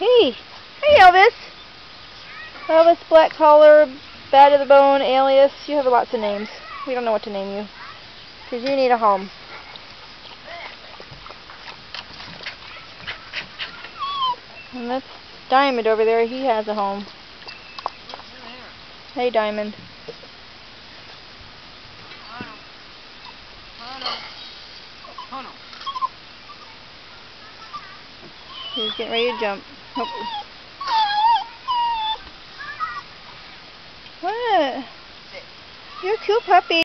Hey, hey Elvis. Elvis, black collar, bad to the bone, alias. You have lots of names. We don't know what to name you. Because you need a home. And that's Diamond over there. He has a home. Hey, Diamond. He's getting ready to jump. What? You're a cool puppy.